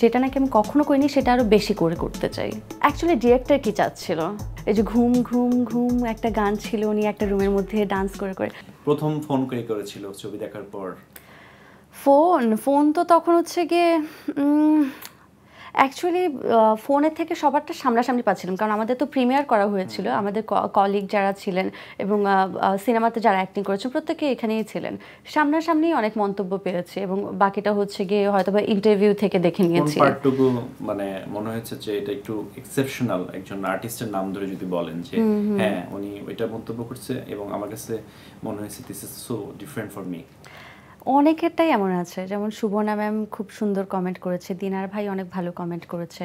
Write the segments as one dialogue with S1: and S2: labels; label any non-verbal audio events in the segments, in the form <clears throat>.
S1: যেটা নাকি আমি কখনো করিনি সেটা আরও বেশি করে করতে চাই। অ্যাকচুয়ালি ডিরেক্টর কি চাচ্ছিল? এই যে ঘুম ঘুম ঘুম একটা গান ছিল উনি একটা রুমের মধ্যে ডান্স করে করে।
S2: প্রথম ফোন করে করেছিল ছবি দেখার পর।
S1: ফোন ফোন তো তখন হচ্ছে গিয়ে অ্যাকচুয়ালি ফোনের থেকে সবারটা সামনাসামনি পাচ্ছিলাম কারণ আমাদের তো প্রিমিয়ার করা হয়েছিল। আমাদের কলিগ যারা ছিলেন এবং সিনেমাতে যারা অ্যাক্টিং করেছেন প্রত্যেকে এখানেই ছিলেন। সামনাসামনি অনেক মন্তব্য পেয়েছে এবং বাকিটা হচ্ছে গিয়ে হয়তো বা ইন্টারভিউ থেকে দেখে নিয়েছি।
S2: পার্টটুকু মানে মনে হয়েছে যে এটা একটু এক্সেপশনাল একজন আর্টিস্টের নাম ধরে যদি বলেন যে হ্যাঁ উনি ওইটা মন্তব্য করছে এবং আমার কাছে মনে হয়েছে this is so different for me
S1: অনেকেরটাই এমন আছে। যেমন সুবর্ণা ম্যাম খুব সুন্দর কমেন্ট করেছে, দিনার ভাই অনেক ভালো কমেন্ট করেছে।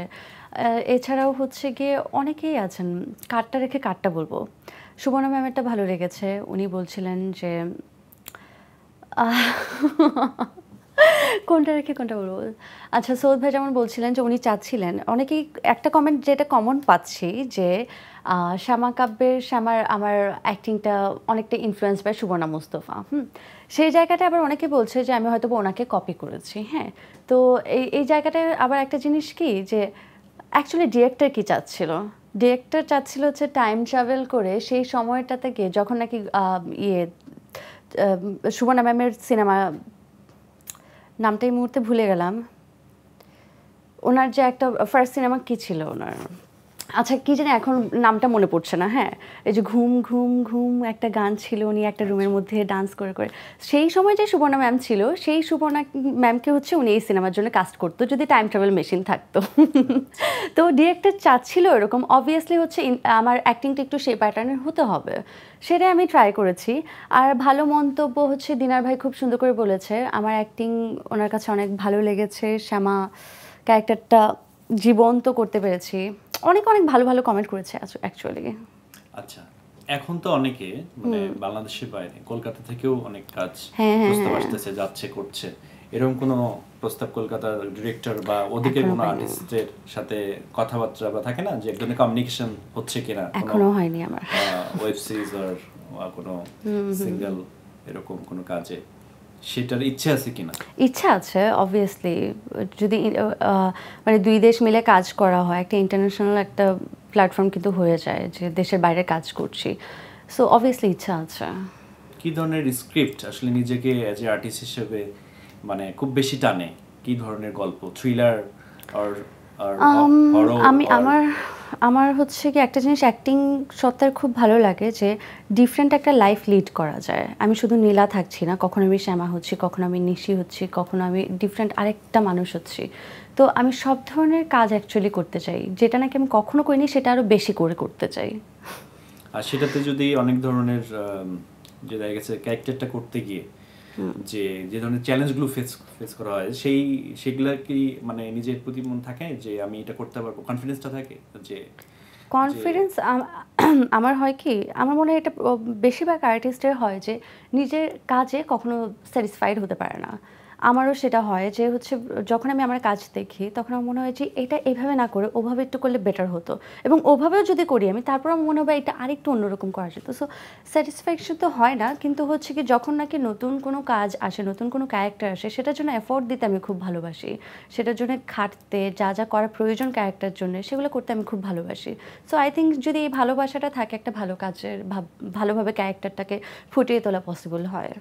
S1: এছাড়াও হচ্ছে গিয়ে অনেকেই আছেন, কার্ডটা রেখে কার্ডটা বলব। সুবর্ণা একটা ভালো লেগেছে উনি বলছিলেন যে কোনটা রেখে কোনটা বলব আচ্ছা সৌদ ভাই যেমন বলছিলেন যে উনি চাচ্ছিলেন, অনেকেই একটা কমেন্ট যেটা কমন পাচ্ছি যে শ্যামা কাব্যের, শ্যামার, আমার অ্যাক্টিংটা অনেকটা ইনফ্লুয়েন্স বাই সুবর্ণা মুস্তফা, হুম? সেই জায়গাটা আবার অনেকে বলছে যে, আমি হয়তো ওনাকে কপি করেছি হ্যাঁ? তো এই এই জায়গাটায় আবার একটা জিনিস কি যে অ্যাকচুয়ালি ডিরেক্টর কি চাচ্ছিল? ডিরেক্টর চাচ্ছিল হচ্ছে টাইম ট্রাভেল করে সেই সময়টাতে গিয়ে যখন নাকি ইয়ে সুবর্ণা ম্যামের সিনেমা নামটা এই মুহূর্তে ভুলে গেলাম। ওনার যে একটা ফার্স্ট সিনেমা কি ছিল ওনার? আচ্ছা কি জানি এখন নামটা মনে পড়ছে না হ্যাঁ? এই যে ঘুম ঘুম ঘুম একটা গান ছিল উনি একটা রুমের মধ্যে ডান্স করে করে। সেই সময় যে সুবর্ণা ম্যাম ছিল সেই সুবর্ণা ম্যামকে হচ্ছে উনি এই সিনেমার জন্য কাস্ট করতো যদি টাইম ট্রাভেল মেশিন থাকতো। <laughs> তো ডিরেক্টর চাচ্ছিল এরকম অবভিয়াসলি হচ্ছে আমার অ্যাক্টিংটা একটু সেই প্যাটার্নের হতে হবে। সেটাই আমি ট্রাই করেছি। আর ভালো মন্তব্য হচ্ছে দিনার ভাই খুব সুন্দর করে বলেছে আমার অ্যাক্টিং ওনার কাছে অনেক ভালো লেগেছে শ্যামা ক্যারেক্টারটা জীবন্ত করতে পেরেছি। অনেক অনেক ভালো ভালো কমেন্ট করেছে অ্যাকচুয়ালি
S2: আচ্ছা এখন তো অনেকে মানে বাংলাদেশের বাইরে কলকাতা থেকেও অনেক কাজ
S1: হ্যাঁ, হ্যাঁ,
S2: প্রস্তাব আসতেছে যাচ্ছে করছে। এরকম কোনো প্রস্তাব কলকাতার ডিরেক্টর বা ওদিকে কোনো আর্টিস্টের সাথে কথাবার্তা বা থাকে না যে একজনের কমিউনিকেশন হচ্ছে কিনা?
S1: এখনও হয়নি আমার।
S2: ওয়েব সিরিজ আর বা কোনো সিঙ্গেল এরকম কোনো কাজে? সেটার ইচ্ছে আছে কিনা?
S1: ইচ্ছা আছে অবভিয়াসলি যদি মানে দুই দেশ মিলে কাজ করা হয় একটা ইন্টারন্যাশনাল একটা প্ল্যাটফর্ম কিন্তু হয়ে যায় যে দেশের বাইরে কাজ করছি। সো অবভিয়াসলি ইচ্ছা আছে।
S2: কি ধরনের স্ক্রিপ্ট আসলে নিজেকে অ্যাজ এ আর্টিস্ট হিসেবে মানে খুব বেশি টানে? কি ধরনের গল্প? থ্রিলার আর
S1: Um, আমি আমার আমার হচ্ছে কি একটা জিনিস অ্যাক্টিং সত্ত্বের খুব ভালো লাগে যে ডিফারেন্ট একটা লাইফ লিড করা যায়। আমি শুধু নীলা থাকছি না, কখনো আমি শ্যামা হচ্ছি, কখনো আমি নিশি হচ্ছি, কখনো আমি ডিফারেন্ট আরেকটা মানুষ হচ্ছি। তো আমি সব ধরনের কাজ অ্যাকচুয়ালি করতে চাই। যেটা নাকি আমি কখনো করিনি, সেটা আরও বেশি করে করতে চাই।
S2: আর সেটাতে যদি অনেক ধরনের যে দেখা গেছে ক্যারেক্টারটা করতে গিয়ে যে যে ধরনের চ্যালেঞ্জগুলো ফেস ফেস করা হয় সেই সেগুলা কি মানে নিজের প্রতি মন থাকে যে আমি এটা করতে পারব? কনফিডেন্সটা থাকে? যে
S1: কনফিডেন্স <clears throat> আমার হয় কি, আমার মনে হয় এটা বেশিরভাগ আর্টিস্টের হয় যে নিজের কাজে কখনো স্যাটিসফাইড হতে পারে না। আমারও সেটা হয় যে হচ্ছে, যখন আমি আমার কাজ দেখি, তখন আমার মনে হয় যে এটা এভাবে না করে, ওভাবে একটু করলে বেটার হতো। এবং ওভাবেও যদি করি আমি, তারপর আমার মনে হবে এটা আরেকটু অন্যরকম করা যেত। সো স্যাটিসফ্যাকশন তো হয় না, কিন্তু হচ্ছে কি যখন নাকি নতুন কোনো কাজ আসে, নতুন কোনো ক্যারেক্টার আসে, সেটার জন্য এফোর্ট দিতে আমি খুব ভালোবাসি। সেটার জন্য খাটতে, যা যা করা প্রয়োজন ক্যারেক্টার জন্য, সেগুলো করতে আমি খুব ভালোবাসি। সো আই থিঙ্ক যদি এই ভালোবাসাটা থাকে একটা ভালো কাজের ভাব- ভালোভাবে ক্যারেক্টারটাকে ফুটিয়ে তোলা পসিবল হয়।